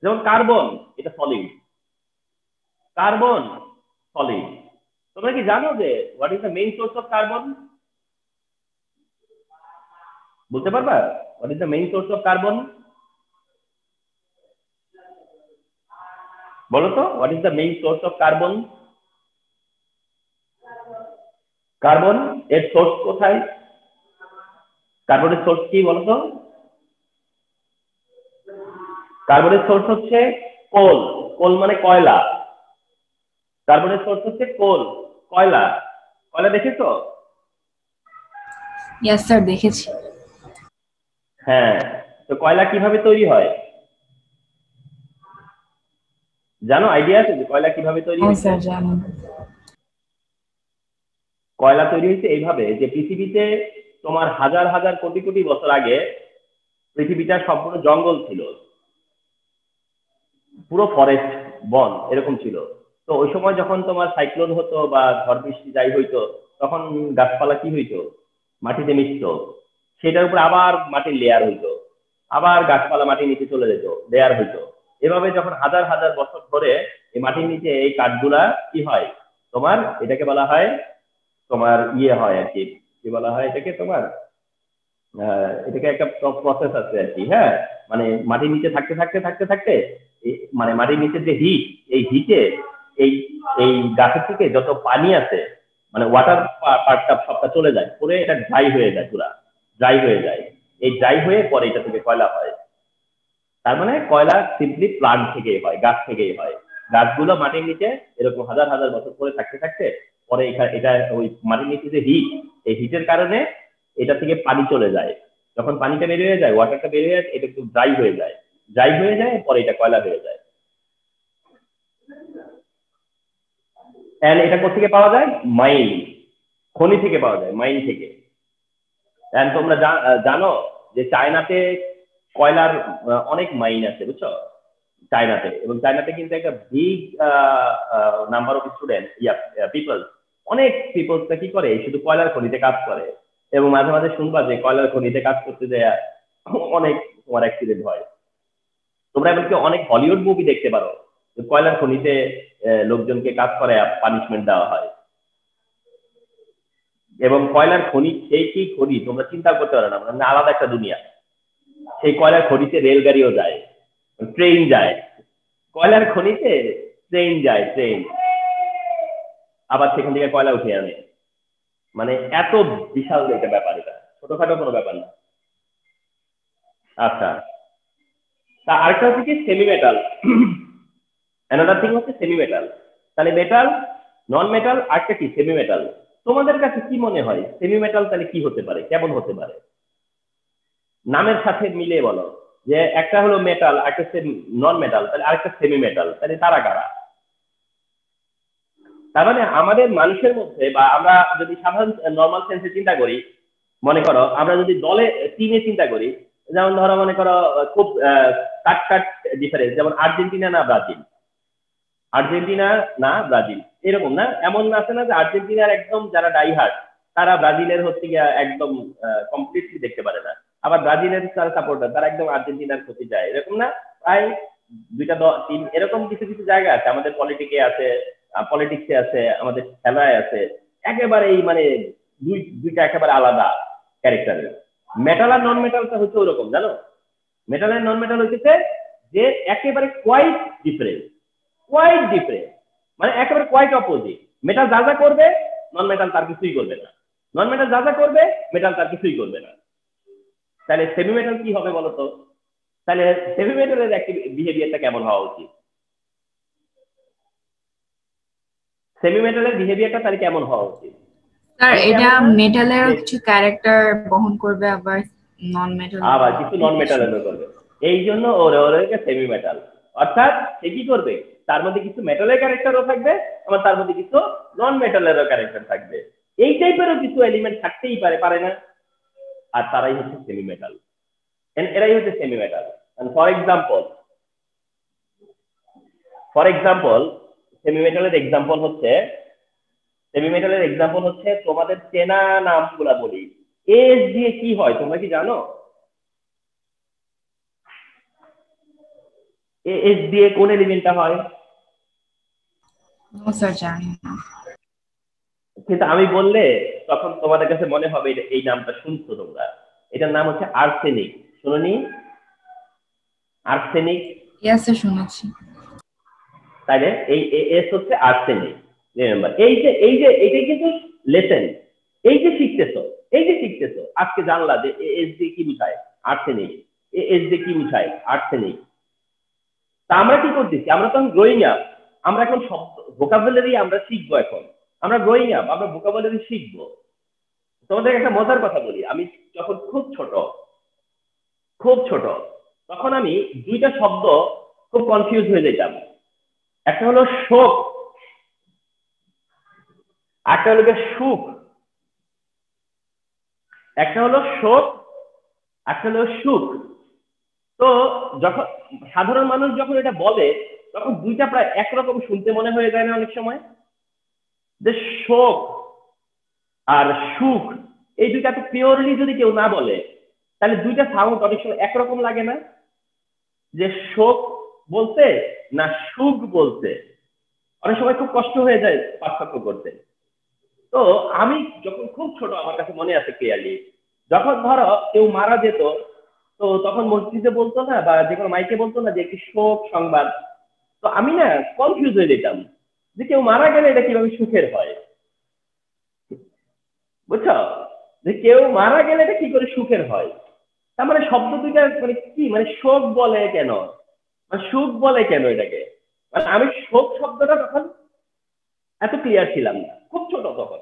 যেমন কার্বন এটা সলিড কার্বন সলিড তোমরা কি জানো যে what is the main source of carbon বলতে পারবা? What is the main source of carbon বলো তো what is the main source of carbon carbon এর সোর্স কোথায়? কার্বনের সোর্স কি বলতো কার্বনের সোর্স হচ্ছে কোল কোল মানে কয়লা। কার্বনের সোর্স হচ্ছে কোল কয়লা। কয়লা দেখেছ? ইয়েস স্যার দেখেছি। হ্যাঁ তো কয়লা কীভাবে তৈরি হয়? জানো আইডিয়া আছে যে কয়লা কীভাবে তৈরি হ্যাঁ হয় স্যার জানি। কয়লা তৈরি হয়েছে এইভাবে যে পৃথিবীতে তোমার হাজার হাজার কোটি কোটি বছর আগে পৃথিবীটা সম্পূর্ণ জঙ্গল ছিল। পুরো ফরেস্ট বন এরকম ছিল। তো ওই সময় যখন তোমার সাইক্লোন হতো বা ঝড় বৃষ্টি যাই হইতো তখন গাছপালা কি হইতো? মাটিতে মিশত। সেটার উপর আবার মাটির লেয়ার হইতো, আবার গাছপালা মাটির নিচে চলে যেত লেয়ার হইতো। এভাবে যখন হাজার হাজার বছর ধরে এই মাটির নিচে এই কাঠগুলা কি হয়? তোমার এটাকে বলা হয়, তোমার ইয়ে হয় আর কি কি বলা হয় এটাকে তোমার এটাকে একটা প্রসেস আছে আর কি হ্যাঁ? মানে মাটির নিচে থাকতে থাকতে থাকতে থাকতে মানে মাটির নিচে যে হিট এই হিটে এই এই গাছের থেকে যত পানি আছে মানে ওয়াটার পার্টটা সবটা চলে যায়, পরে এটা ড্রাই হয়ে যায় পুরা। ড্রাই হয়ে যায়। এই ড্রাই হয়ে পরে এটা থেকে কয়লা হয়? তার মানে কয়লা সিম্পলি প্লান্ট থেকেই হয়, গাছ থেকেই হয়। গাছগুলো মাটির নিচে এরকম হাজার হাজার বছর পরে থাকতে থাকতে পরে এটা ওই মাটির নিচে যে হিট এই হিটের কারণে এটা থেকে পানি চলে যায়। যখন পানিটা বের হয়ে যায় ওয়াটারটা বের হয়ে যায়, এটা একটু ড্রাই হয়ে যায়। ড্রাই হয়ে যায়, পরে এটা কয়লা হয়ে যায়। এটা কোথেকে পাওয়া যায়? মাইন খনি থেকে পাওয়া যায় মাইন থেকে। এন্ড তোমরা জানো যে চায়নাতে কয়লার অনেক মাইন আছে, বুঝছ? চায়নাতে। এবং চায়নাতে কিন্তু একটা big number of student yeah people অনেক পিপলসটা কি করে? শুধু কয়লার খনিতে কাজ করে। এবং মাঝে মাঝে শুনবা যে কয়লার খনিতে কাজ করতে যায় অনেক তোমার অ্যাক্সিডেন্ট হয়। তোমরা এমনকি অনেক হলিউড মুভি দেখতে পারো কয়লার খনিতে লোকজনকে কাজ করে পানিশমেন্ট দেওয়া হয়। এবং কয়লার খনি, সেই কি খনি তোমরা চিন্তা করতে পারো না মানে আলাদা একটা দুনিয়া। সেই কয়লার খনিতে রেলগাড়িও যায়, ট্রেন যায়। কয়লার খনিতে ট্রেন যায়, ট্রেন। আবার সেখান থেকে কয়লা উঠে আনে। মানে এত বিশাল একটা ব্যাপার এটা। ছোটখাটো কোনো ব্যাপার না। আচ্ছা। তা আরেকটা হচ্ছে কি সেমি মেটাল অ্যানাদার থিং হচ্ছে সেমি মেটাল তাহলে মেটাল নন মেটাল আরেকটা কি সেমি মেটাল তোমাদের কাছে কি মনে হয়? সেমি মেটাল তাহলে কি হতে পারে? কেমন হতে পারে? নামের সাথে মিলে বলো। যে একটা হলো মেটাল একটা নন মেটাল তাহলে আরেকটা সেমি মেটাল তাহলে তারা কারা? তার মানে আমাদের মানুষের মধ্যে বা আমরা যদি সাধারণ নর্মাল সেন্সে চিন্তা করি, মনে করো আমরা যদি দলে টিমে চিন্তা করি, যেমন ধরো মনে করো খুব কাট কাট ডিফারেন্স যেমন আর্জেন্টিনা না ব্রাজিল। আর্জেন্টিনা না ব্রাজিল। এরকম না? এমন আছে না যে আর্জেন্টিনার একদম যারা ডাইহার্ট তারা ব্রাজিলের হচ্ছে একদম কমপ্লিটলি দেখতে পারে না। আবার ব্রাজিলের যারা সাপোর্টার তারা একদম আর্জেন্টিনার ক্ষতি যায় এরকম না? প্রায় দুইটা টিম এরকম কিছু কিছু জায়গা আছে। আমাদের পলিটিকে আছে পলিটিক্সে আছে, আমাদের খেলায় আছে। একেবারে এই মানে দুই, দুইটা একেবারে আলাদা ক্যারেক্টারের মেটাল আর নন মেটালটা হচ্ছে ওরকম, জানো? মেটাল আর নন মেটাল হচ্ছে যে একেবারে কোয়াইট ডিফারেন্ট কোয়াইট ডিফারেন্ট মানে একেবারে কোয়াইট অপোজিট মেটাল যা যা করবে নন মেটাল তার কিছুই করবে না। নন মেটাল যা যা করবে মেটাল তার কিছুই করবে না। তাহলে সেমি মেটাল কি হবে বলতো? তাহলে সেমি মেটালের একটি বিহেভিয়ারটা কেমন হওয়া উচিত? সেমি মেটালের বিহেভিয়ারটা তাহলে কেমন হওয়া উচিত? স্যার এটা মেটালের কিছু ক্যারেক্টার বহন করবে আবার নন মেটাল আবার কিছু নন মেটালেরও করবে। এই জন্য ওরে ওরে সেমি মেটাল অর্থাৎ সে কি করবে? তার মধ্যে কিছু মেটালের ক্যারেক্টারও থাকবে, আবার তার মধ্যে কিছু নন মেটালেরও ক্যারেক্টার থাকবে। এই টাইপেরও কিছু এলিমেন্ট থাকতেই পারে পারে না। আর তারাই হচ্ছে সেমি মেটাল এরাই হচ্ছে semi metal for example for example semi মেটালের এক্সাম্পল হচ্ছে সেমি মেটালের এক্সাম্পল হচ্ছে তোমাদের চেনা নামগুলা বলি। এস দিয়ে কি হয়, তোমরা কি জানো? এস দিয়ে কোন এলিমেন্টটা হয়? নো স্যার জানি না কিন্তু আমি বললে তখন তোমাদের কাছে মনে হবে এই নামটা শুনছো তোমরা। এটার নাম হচ্ছে আর্সেনিক। শুনুনি? আর্সেনিক? ইয়েস স্যার শুনেছি। তাইলে এই এস হচ্ছে আর্সেনিক। রিমেম্বার এই যে এই যে এটাই কিন্তু লেসেন। এই যে শিখতেছো এই যে শিখতেছো আজকে জানলা যে এস দিয়ে কি বুঝায় আর্সেনিক। এস দিয়ে কি বুঝায় আর্সেনিক। তা আমরা কি করতেছি? আমরা তখন গ্রোয়িং আপ আমরা এখন ভোকাবুলারি আমরা শিখব এখন। আমরা গ্রোয়িং আপ আমরা ভোকাবুলারি শিখব। তোমাদের একটা মজার কথা বলি। আমি যখন খুব ছোট খুব ছোট, তখন আমি দুইটা শব্দ খুব কনফিউজ হয়ে যেতাম। একটা হলো শোক একটা হলো সুখ। একটা হলো শোক একটা হলো সুখ। তো যখন সাধারণ মানুষ যখন এটা বলে তখন দুইটা প্রায় একরকম শুনতে মনে হয়ে যায় না অনেক সময়। যে শোক আর সুখ, এই দুইটা তো পিওরলি যদি কেউ না বলে, তাহলে দুইটা সাউন্ড অনেক সময় একরকম লাগে না। যে শোক বলতে না সুখ বলতে অনেক সময় খুব কষ্ট হয়ে যায় পার্থক্য করতে। তো আমি যখন খুব ছোট, আমার কাছে মনে আছে ক্লিয়ারলি যখন ধরো কেউ মারা যেত, তো তখন মসজিদে বলতো না বা যে কোনো মাইকে বলতো না যে একটি শোক সংবাদ। তো আমি না কনফিউজ হয়ে যেতাম যে কেউ মারা গেলে এটা কীভাবে সুখের হয়? বুঝছ? যে কেউ মারা গেলে এটা কি করে সুখের হয়? তার মানে শব্দ দুইটা মানে কি? মানে শোক বলে কেন? মানে সুখ বলে কেন এটাকে? মানে আমি শোক শব্দটা তখন এত ক্লিয়ার ছিলাম না। খুব ছোট তখন।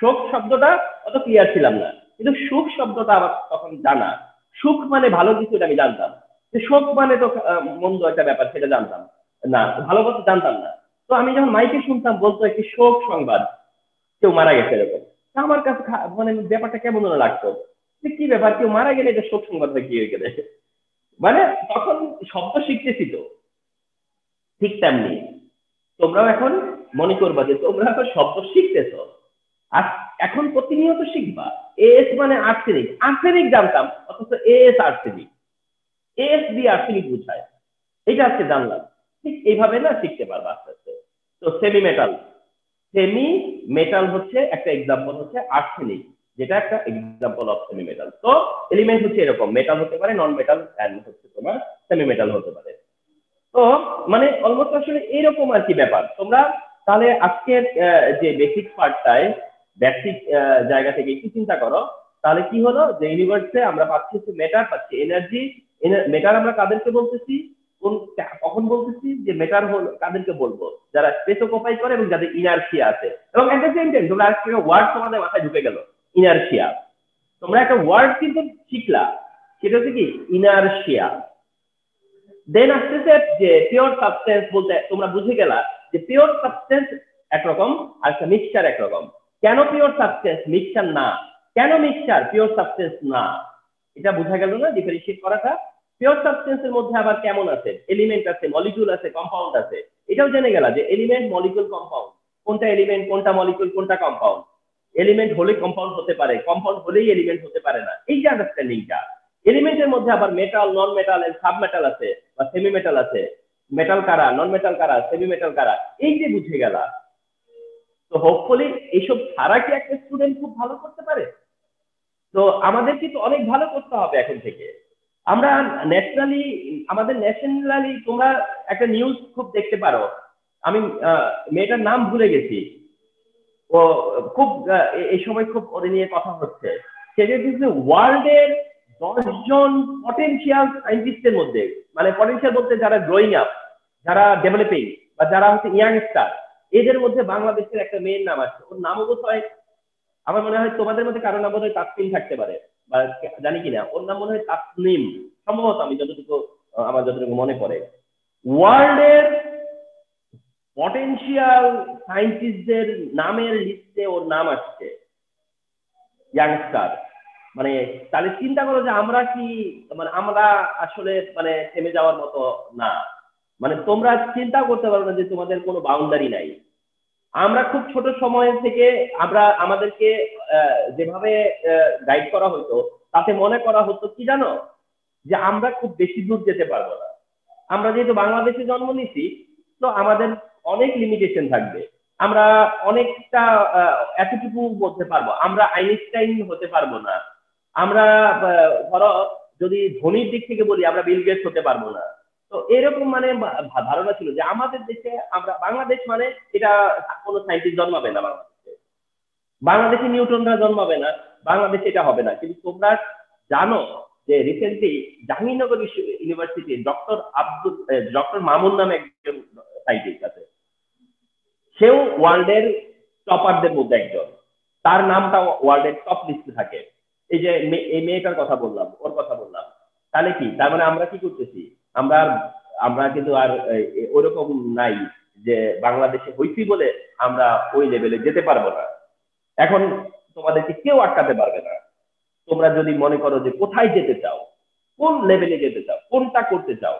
শোক শব্দটা অত ক্লিয়ার ছিলাম না। কিন্তু সুখ শব্দটা আমার তখন জানা। সুখ মানে ভালো কিছু এটা আমি জানতাম। যে শোক মানে তো মন্দ একটা ব্যাপার, সেটা জানতাম। না, ভালো কথা জানতাম না। তো আমি যখন মাইকে শুনতাম, বলতো একটি শোক সংবাদ, কেউ মারা গেছে এরকম। আমার কাছে মানে ব্যাপারটা কেমন লাগতো। যে কি ব্যাপার, কেউ মারা গেলে এটা শোক সংবাদ কি হয়ে গেলে? মানে তখন শব্দ শিখতেছি তো। ঠিক তেমনি। তোমরাও এখন মনে করবা যে তোমরা এখন শব্দ শিখতেছ। আর এখন প্রতিনিয়ত শিখবা। এস মানে আর্সেনিক। আর্সেনিক জানতাম, অথচ এস আর্সেনিক। এস দিয়ে আর্সেনিক বুঝায়। এটা আজকে জানলাম। ঠিক এইভাবে না শিখতে পারবা আস্তে আস্তে। তো সেমি মেটাল সেমি মেটাল হচ্ছে একটা এক্সাম্পল হচ্ছে আর্সেনিক যেটা একটা এক্সাম্পল অফ সেমি মেটাল তো এলিমেন্ট হচ্ছে এরকম মেটাল হতে পারে নন মেটাল অ্যান্ড হচ্ছে তোমার সেমি মেটাল হতে পারে। তো মানে অলমোস্ট আসলে এইরকম আর কি ব্যাপার। তোমরা তাহলে আজকের যে বেসিক পার্টটায় বেসিক জায়গা থেকে একটু চিন্তা করো। তাহলে কি হলো? যে ইউনিভার্সে আমরা পাচ্ছি মেটার পাচ্ছি এনার্জি মেটার আমরা কাদেরকে বলতেছি? কোন কখন বলতেছি যে মেটার হলো, কাদেরকে বলব? যারা স্পেস অকুপাই করে এবং যাদের ইনার্সিয়া আছে। এবং এট তোমরা আজকে ওয়ার্ড তোমাদের মাথায় ঢুকে গেল ইনার্সিয়া তোমরা একটা ওয়ার্ড কিন্তু শিখলা, সেটা হচ্ছে কি? ইনার্সিয়া দেন আসতেছে যে পিওর সাবস্টেন্স বলতে তোমরা বুঝে গেলা যে পিওর সাবস্টেন্স একরকম আর একটা মিক্সচার একরকম। কেন পিওর সাবস্টেন্স মিক্সচার না? কেন মিক্সচার পিওর সাবস্টেন্স না? এটা বোঝা গেল না? ডিফারেন্সিয়েট করাটা পিওর সাবস্টেন্সের মধ্যে আবার কেমন আছে? এলিমেন্ট আছে মলিকিউল আছে কম্পাউন্ড আছে। এটাও জেনে গেলা যে এলিমেন্ট মলিকিউল কম্পাউন্ড কোনটা এলিমেন্ট কোনটা মলিকিউল কোনটা কম্পাউন্ড এলিমেন্ট হলে কম্পাউন্ড হতে পারে কম্পাউন্ড হলেই এলিমেন্ট হতে পারে না। এই যে আন্ডারস্ট্যান্ডিংটা এলিমেন্টের মধ্যে আবার metal non metal and sub metal আছে বা সেমি মেটাল আছে। মেটাল কারা নন মেটাল কারা সেমি মেটাল কারা? এই যে বুঝে গেলা। তো হোপফুলি এইসব ছাড়া কি একটা স্টুডেন্ট খুব ভালো করতে পারে? তো আমাদের কিন্তু অনেক ভালো করতে হবে এখন থেকে। আমরা ন্যাশনালি আমাদের ন্যাশনালি তোমরা একটা নিউজ খুব দেখতে পারো। আমি মেয়েটার নাম ভুলে গেছি। ও, খুব এই সময় খুব ওদের নিয়ে কথা হচ্ছে। সেটা কিন্তু ওয়ার্ল্ডের দশজন পটেনশিয়াল সায়েন্টিস্টের মধ্যে মানে পটেনশিয়াল বলতে যারা গ্রোয়িং আপ যারা ডেভেলপিং বা যারা হচ্ছে ইয়াংস্টার এদের মধ্যে বাংলাদেশের একটা মেয়ের নাম আছে। ওর নামও বোধ হয় আমার মনে হয় তোমাদের মধ্যে কারও নাম বোধ হয় তাসনিম থাকতে পারে। বা জানি কিনা, ওর নাম মনে হয় তাসনিম। সম্ভবত আমি যতটুকু আমার যতটুকু মনে পড়ে। ওয়ার্ল্ডের পটেনশিয়াল সায়েন্টিস্টদের নামের লিস্টে ওর নাম আসছে। ইয়াংস্টার মানে তাহলে চিন্তা করো যে আমরা কি মানে আমরা আসলে মানে থেমে যাওয়ার মতো না। মানে তোমরা চিন্তা করতে পারো না যে তোমাদের কোনো বাউন্ডারি নাই। আমরা খুব ছোট সময় থেকে আমরা আমাদেরকে যেভাবে গাইড করা হতো, তাতে মনে করা হতো কি জানো? যে আমরা খুব বেশি দূর যেতে পারব না। আমরা যেহেতু বাংলাদেশে জন্ম নিছি তো আমাদের অনেক লিমিটেশন থাকবে। আমরা অনেকটা এতটুকু বলতে পারব। আমরা আইনস্টাইন হতে পারব না। আমরা ধরো, যদি ধনির দিক থেকে বলি, আমরা বিল গেটস হতে পারব না। তো এরকম মানে ধারণা ছিল যে আমাদের দেশে আমরা বাংলাদেশ মানে এটা কোনো সাইন্টিস্ট জন্মাবে না বাংলাদেশে। বাংলাদেশে নিউটনরা জন্মাবে না, বাংলাদেশে এটা হবে না। কিন্তু তোমরা জানো যে recently Jahangirnagar university doctor Abdul doctor Mamun নামে একজন সাইন্টিস্ট আছে। সেও ওয়ার্ল্ডের টপারদের মধ্যে একজন। তার নামটা ওয়ার্ল্ডের টপ লিস্টে থাকে। এই যে এই মেয়েটার কথা বললাম, ওর কথা বললাম। তাহলে কি? তার মানে আমরা কি করতেছি? আমরা আমরা কিন্তু আর ওরকম নাই যে বাংলাদেশে হইছি বলে আমরা ওই লেভেলে যেতে পারব না। এখন তোমাদেরকে কেউ আটকাতে পারবে না। তোমরা যদি মনে করো যে কোথায় যেতে চাও, কোন লেভেলে যেতে চাও, কোনটা করতে চাও,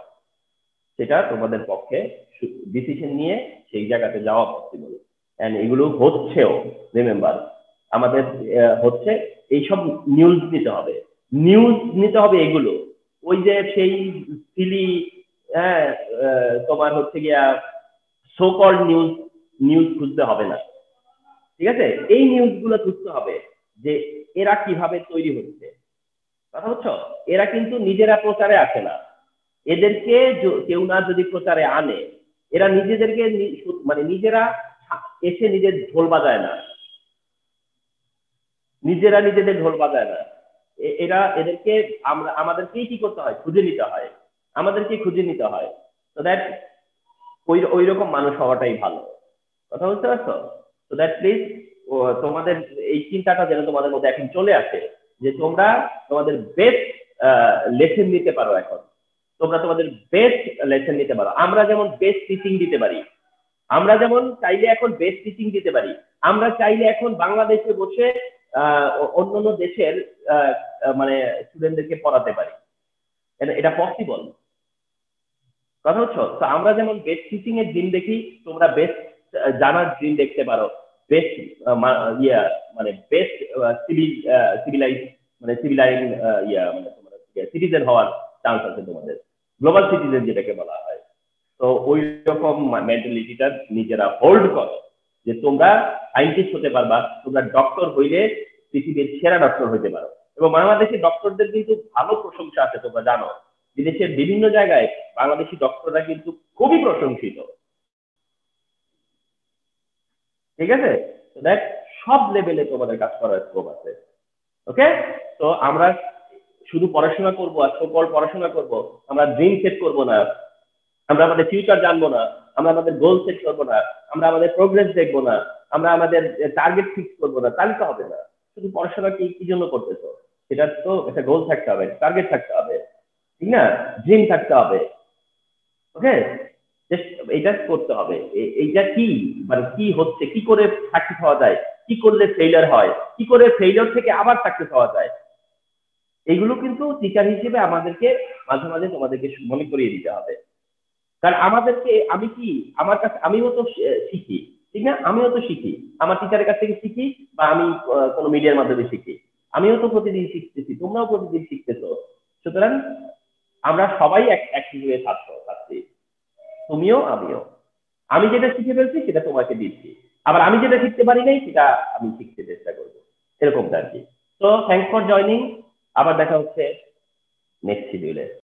সেটা তোমাদের পক্ষে ডিসিশন নিয়ে সেই জায়গাতে যাওয়া পসিবল এন্ড এগুলো হচ্ছেও রিমেম্বার আমাদের হচ্ছে এইসব নিউজ নিতে হবে। নিউজ নিতে হবে এগুলো। ওই যে সেই সিলি হ্যাঁ তোমার হচ্ছে গিয়া সোকল নিউজ নিউজ খুঁজতে হবে না। ঠিক আছে? এই নিউজগুলো খুঁজতে হবে যে এরা কীভাবে তৈরি হচ্ছে। কথা বুঝছ? এরা কিন্তু নিজেরা প্রচারে আসে না। এদেরকে কেউ না যদি প্রচারে আনে, এরা নিজেদেরকে মানে নিজেরা এসে নিজের ঢোল বাজায় না। নিজেরা নিজেদের ঢোল বাজায় না। এরা এদেরকে আমরা, আমাদেরকেই কি করতে হয়? খুঁজে নিতে হয়। আমাদেরকে খুঁজে নিতে হয়। তো দ্যাট ওই ওই রকম মানুষ হওয়াটাই ভালো। কথা বুঝতে পারছ? তো দ্যাট প্লিজ তোমাদের এই চিন্তাটা যেন তোমাদের মধ্যে এখন চলে আসে, যে তোমরা তোমাদের বেস্ট লেসন নিতে পারো এখন। তোমরা তোমাদের বেস্ট লেসন নিতে পারো। আমরা যেমন বেস্ট টিচিং দিতে পারি, আমরা যেমন চাইলে এখন বেস্ট টিচিং দিতে পারি, আমরা চাইলে এখন বাংলাদেশে বসে অন্যান্য দেশের মানে স্টুডেন্টদেরকে পড়াতে পারি। এটা- পসিবল কথা হচ্ছে? তো আমরা যেমন বেস্ট টিচিং এর দিন দেখি, তোমরা বেস্ট জানার দিন দেখতে পারো। বেস্ট ইয়া মানে বেস্ট সিভিল সিভিলাইজ মানে সিভিলাইন ইয়া মানে তোমার সিটিজেন হওয়ার চান্স আছে তোমাদের। গ্লোবাল সিটিজেন যেটাকে বলা হয়। তো ওই রকম মেন্টালিটিটা নিজেরা হোল্ড করো। যে তোমরা সাইন্টিস্ট হতে পারবা, তোমরা ডক্টর হইলে পৃথিবীর সেরা ডক্টর হইতে পারো। এবং বাংলাদেশি ডক্টরদের কিন্তু ভালো প্রশংসা আছে, তোমরা জানো। বিদেশের বিভিন্ন জায়গায় বাংলাদেশি ডক্টররা কিন্তু খুবই প্রশংসিত। ঠিক আছে? দেখ, সব লেভেলে তোমাদের কাজ করার স্কোপ আছে। ওকে তো আমরা শুধু পড়াশোনা করব আর সকল পড়াশোনা করব। আমরা ড্রিম সেট করব না। আমরা আমাদের ফিউচার জানব না। আমরা আমাদের গোল সেট করব না, আমরা আমাদের প্রোগ্রেস দেখব না, আমরা আমাদের টার্গেট ফিক্স করব না, তাহলে তো হবে না। শুধু পড়াশোনা কি কি জন্য করতেছো? সেটা তো একটা গোল থাকতে হবে টার্গেট থাকতে হবে, ঠিক না? ড্রিম থাকতে হবে ওকে এইটা করতে হবে এইটা কি? মানে কি হচ্ছে, কি করে সাকসেস হওয়া যায়, কি করলে ফেইলার হয়, কি করে ফেইলার থেকে আবার সাকসেস হওয়া যায়? এগুলো কিন্তু টিচার হিসেবে আমাদেরকে, মাঝে মাঝে তোমাদেরকে মনে করিয়ে দিতে হবে। কারণ আমাদেরকে আমি কি, আমার কাছে, আমিও তো শিখি, ঠিক না? আমিও তো শিখি। আমার টিচারের কাছ থেকে শিখি বা আমি কোনো মিডিয়ার মাধ্যমে শিখি। আমিও তো প্রতিদিন শিখতেছি, তোমরাও প্রতিদিন শিখতেছো। সুতরাং আমরা সবাই এক এক হিসেবে ছাত্র, ছাত্রী। তুমিও, আমিও। আমি যেটা শিখে ফেলছি, সেটা তোমাকে দিচ্ছি। আবার আমি যেটা শিখতে পারি নাই, সেটা আমি শিখতে চেষ্টা করব। এরকমটা আর কি। তো থ্যাংকস ফর জয়নিং আবার দেখা হচ্ছে নেক্সট শিডিউলে